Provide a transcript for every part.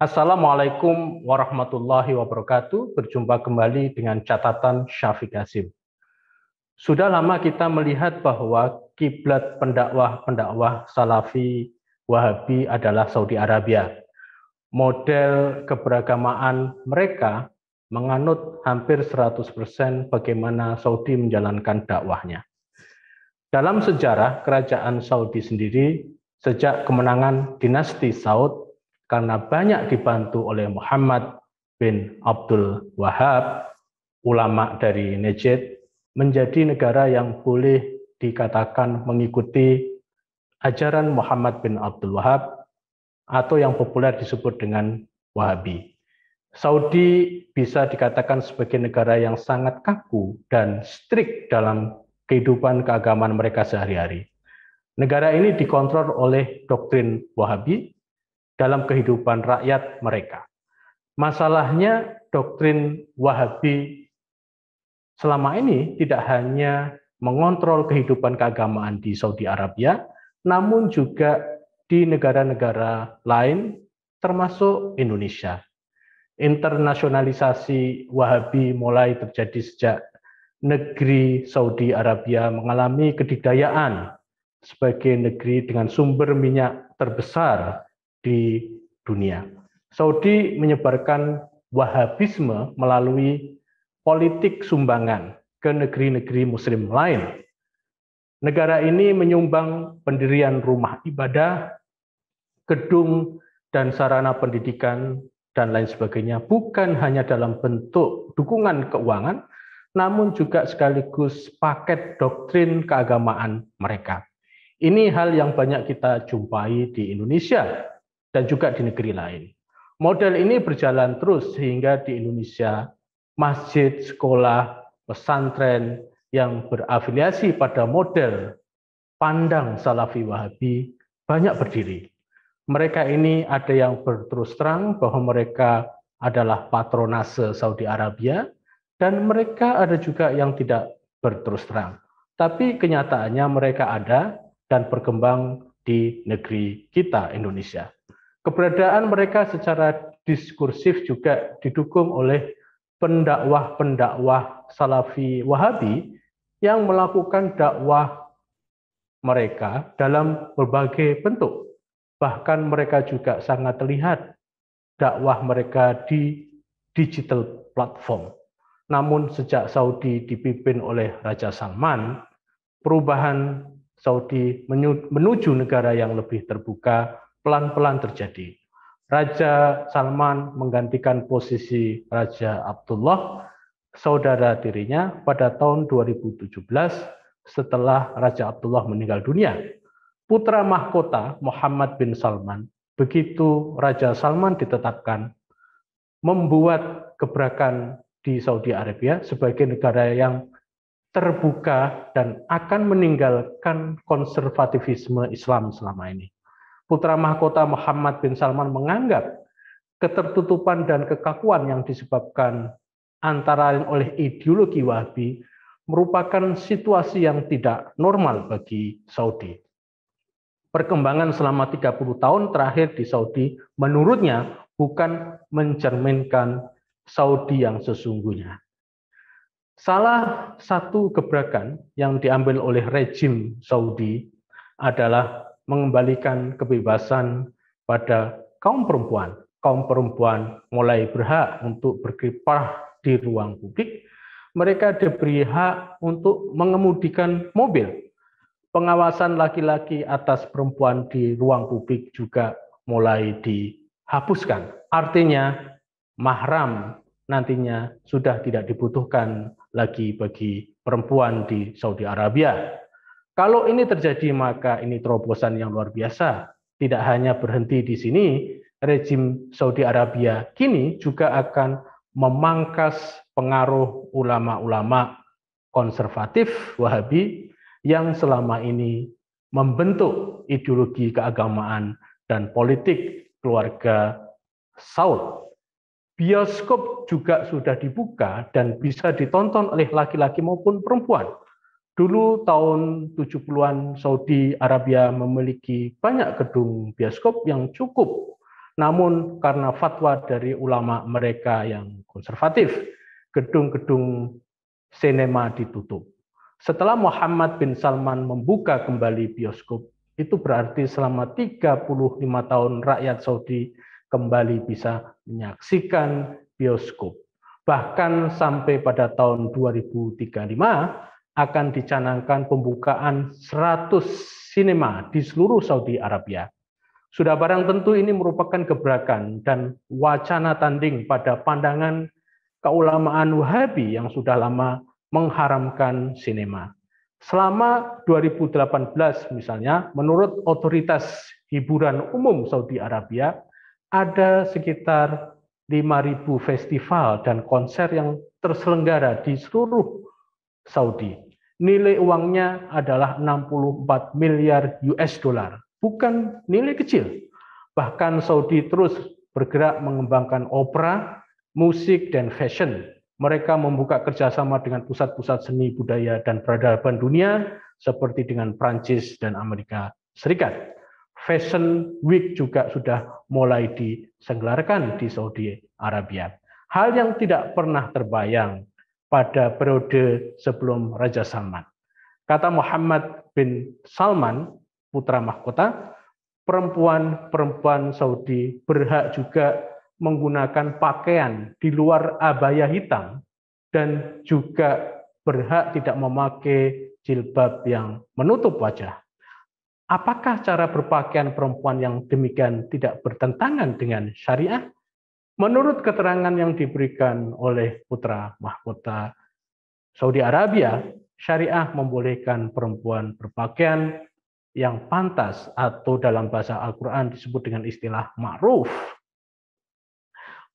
Assalamualaikum warahmatullahi wabarakatuh. Berjumpa kembali dengan catatan Syafiq Hasim. Sudah lama kita melihat bahwa kiblat pendakwah-pendakwah Salafi Wahabi adalah Saudi Arabia. Model keberagamaan mereka menganut hampir 100% bagaimana Saudi menjalankan dakwahnya. Dalam sejarah kerajaan Saudi sendiri, sejak kemenangan dinasti Saud karena banyak dibantu oleh Muhammad bin Abdul Wahab, ulama dari Najd, menjadi negara yang boleh dikatakan mengikuti ajaran Muhammad bin Abdul Wahab atau yang populer disebut dengan Wahabi. Saudi bisa dikatakan sebagai negara yang sangat kaku dan strict dalam kehidupan keagamaan mereka sehari-hari. Negara ini dikontrol oleh doktrin Wahabi dalam kehidupan rakyat mereka. Masalahnya doktrin Wahabi selama ini tidak hanya mengontrol kehidupan keagamaan di Saudi Arabia, namun juga di negara-negara lain termasuk Indonesia. Internasionalisasi Wahabi mulai terjadi sejak negeri Saudi Arabia mengalami kedikdayaan sebagai negeri dengan sumber minyak terbesar di dunia. Saudi menyebarkan Wahabisme melalui politik sumbangan ke negeri-negeri Muslim lain. Negara ini menyumbang pendirian rumah ibadah, gedung, dan sarana pendidikan, dan lain sebagainya, bukan hanya dalam bentuk dukungan keuangan, namun juga sekaligus paket doktrin keagamaan mereka. Ini hal yang banyak kita jumpai di Indonesia dan juga di negeri lain. Model ini berjalan terus sehingga di Indonesia masjid, sekolah, pesantren yang berafiliasi pada model pandang Salafi Wahabi banyak berdiri. Mereka ini ada yang berterus terang bahwa mereka adalah patronase Saudi Arabia dan mereka ada juga yang tidak berterus terang. Tapi kenyataannya mereka ada dan berkembang di negeri kita Indonesia. Keberadaan mereka secara diskursif juga didukung oleh pendakwah-pendakwah Salafi Wahabi yang melakukan dakwah mereka dalam berbagai bentuk. Bahkan mereka juga sangat terlihat dakwah mereka di digital platform. Namun sejak Saudi dipimpin oleh Raja Salman, perubahan Saudi menuju negara yang lebih terbuka pelan-pelan terjadi. Raja Salman menggantikan posisi Raja Abdullah, saudara tirinya, pada tahun 2017 setelah Raja Abdullah meninggal dunia. Putra mahkota Muhammad bin Salman, begitu Raja Salman ditetapkan, membuat gebrakan di Saudi Arabia sebagai negara yang terbuka dan akan meninggalkan konservatifisme Islam selama ini putra mahkota Muhammad bin Salman menganggap ketertutupan dan kekakuan yang disebabkan antara lain oleh ideologi Wahabi merupakan situasi yang tidak normal bagi Saudi. Perkembangan selama 30 tahun terakhir di Saudi menurutnya bukan mencerminkan Saudi yang sesungguhnya. Salah satu gebrakan yang diambil oleh rejim Saudi adalah mengembalikan kebebasan pada kaum perempuan. Kaum perempuan mulai berhak untuk berkiprah di ruang publik. Mereka diberi hak untuk mengemudikan mobil. Pengawasan laki-laki atas perempuan di ruang publik juga mulai dihapuskan. Artinya mahram nantinya sudah tidak dibutuhkan lagi bagi perempuan di Saudi Arabia. Kalau ini terjadi maka ini terobosan yang luar biasa. Tidak hanya berhenti di sini, rejim Saudi Arabia kini juga akan memangkas pengaruh ulama-ulama konservatif Wahabi yang selama ini membentuk ideologi keagamaan dan politik keluarga Saud. Bioskop juga sudah dibuka dan bisa ditonton oleh laki-laki maupun perempuan. Dulu tahun 70-an Saudi Arabia memiliki banyak gedung bioskop yang cukup. Namun karena fatwa dari ulama mereka yang konservatif, gedung-gedung sinema ditutup. Setelah Muhammad bin Salman membuka kembali bioskop, itu berarti selama 35 tahun rakyat Saudi kembali bisa menyaksikan bioskop. Bahkan sampai pada tahun 2035 akan dicanangkan pembukaan 100 sinema di seluruh Saudi Arabia. Sudah barang tentu ini merupakan gebrakan dan wacana tanding pada pandangan keulamaan Wahabi yang sudah lama mengharamkan sinema. Selama 2018 misalnya, menurut otoritas hiburan umum Saudi Arabia, ada sekitar 5.000 festival dan konser yang terselenggara di seluruh Saudi. Nilai uangnya adalah 64 miliar US dollar, bukan nilai kecil. Bahkan Saudi terus bergerak mengembangkan opera, musik, dan fashion mereka membuka kerjasama dengan pusat-pusat seni budaya dan peradaban dunia seperti dengan Prancis dan Amerika Serikat. Fashion Week juga sudah mulai disenggelarkan di Saudi Arabia. Hal yang tidak pernah terbayang pada periode sebelum Raja Salman. Kata Muhammad bin Salman, putra mahkota, perempuan-perempuan Saudi berhak juga menggunakan pakaian di luar abaya hitam dan juga berhak tidak memakai jilbab yang menutup wajah. Apakah cara berpakaian perempuan yang demikian tidak bertentangan dengan syariah? Menurut keterangan yang diberikan oleh putra mahkota Saudi Arabia, syariah membolehkan perempuan berpakaian yang pantas atau dalam bahasa Al-Quran disebut dengan istilah ma'ruf.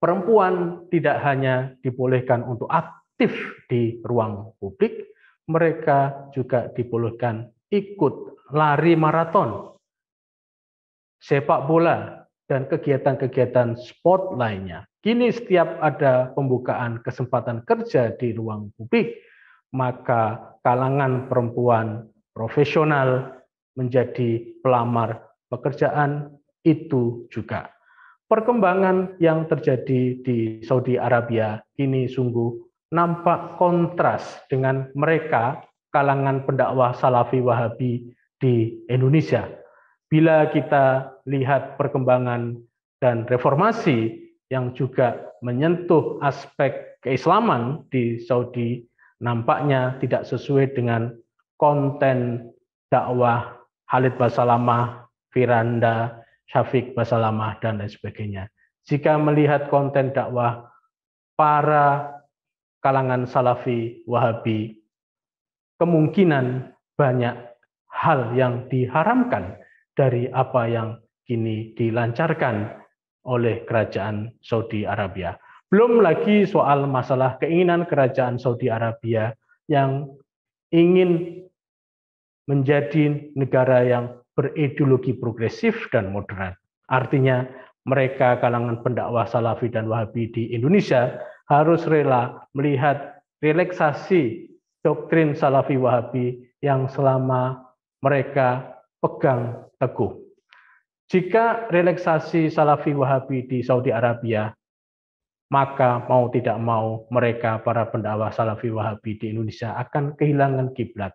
Perempuan tidak hanya dibolehkan untuk aktif di ruang publik, mereka juga dibolehkan ikut lari maraton, sepak bola, dan kegiatan-kegiatan sport lainnya. Kini setiap ada pembukaan kesempatan kerja di ruang publik, maka kalangan perempuan profesional menjadi pelamar pekerjaan itu juga perkembangan yang terjadi di Saudi Arabia ini sungguh nampak kontras dengan mereka kalangan pendakwah Salafi Wahabi di Indonesia. Bila kita lihat perkembangan dan reformasi yang juga menyentuh aspek keislaman di Saudi, nampaknya tidak sesuai dengan konten dakwah Khalid Basalamah, Firanda, Syafiq Basalamah, dan lain sebagainya. Jika melihat konten dakwah para kalangan Salafi Wahabi, kemungkinan banyak hal yang diharamkan dari apa yang kini dilancarkan oleh kerajaan Saudi Arabia. Belum lagi soal masalah keinginan kerajaan Saudi Arabia yang ingin menjadi negara yang berideologi progresif dan moderat. Artinya mereka kalangan pendakwah Salafi dan Wahabi di Indonesia harus rela melihat relaksasi doktrin Salafi Wahabi yang selama mereka pegang teguh. Jika relaksasi Salafi Wahabi di Saudi Arabia, maka mau tidak mau mereka para pendakwah Salafi Wahabi di Indonesia akan kehilangan kiblat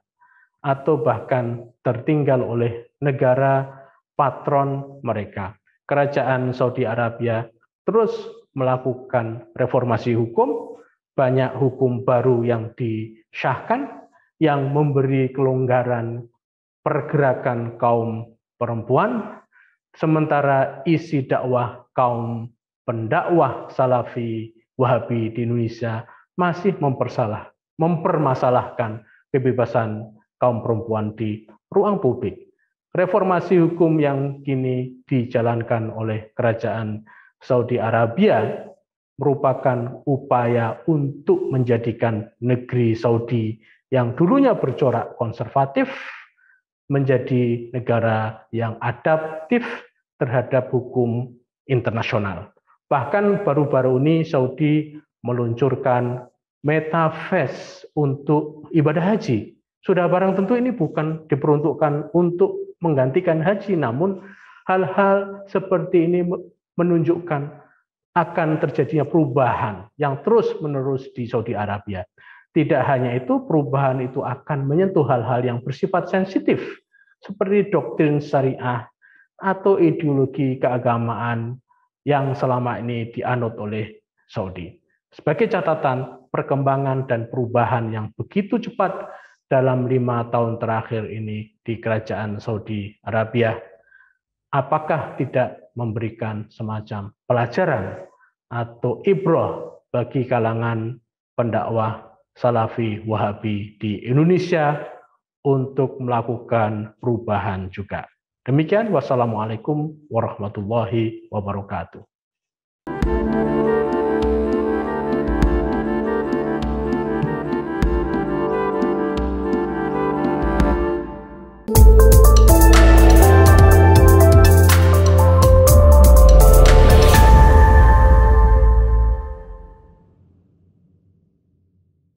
atau bahkan tertinggal oleh negara patron mereka. Kerajaan Saudi Arabia terus melakukan reformasi hukum, banyak hukum baru yang disyahkan yang memberi kelonggaran pergerakan kaum perempuan, sementara isi dakwah kaum pendakwah Salafi Wahabi di Indonesia masih mempersalah, mempermasalahkan kebebasan kaum perempuan di ruang publik. Reformasi hukum yang kini dijalankan oleh kerajaan Saudi Arabia merupakan upaya untuk menjadikan negeri Saudi yang dulunya bercorak konservatif menjadi negara yang adaptif terhadap hukum internasional. Bahkan baru-baru ini Saudi meluncurkan metaverse untuk ibadah haji sudah barang tentu ini bukan diperuntukkan untuk menggantikan haji, namun hal-hal seperti ini menunjukkan akan terjadinya perubahan yang terus-menerus di Saudi Arabia. Tidak hanya itu, perubahan itu akan menyentuh hal-hal yang bersifat sensitif, seperti doktrin syariah atau ideologi keagamaan yang selama ini dianut oleh Saudi. Sebagai catatan, perkembangan dan perubahan yang begitu cepat dalam lima tahun terakhir ini di kerajaan Saudi Arabia, apakah tidak memberikan semacam pelajaran atau ibroh bagi kalangan pendakwah Salafi Wahabi di Indonesia untuk melakukan perubahan juga. Demikian, wassalamualaikum warahmatullahi wabarakatuh.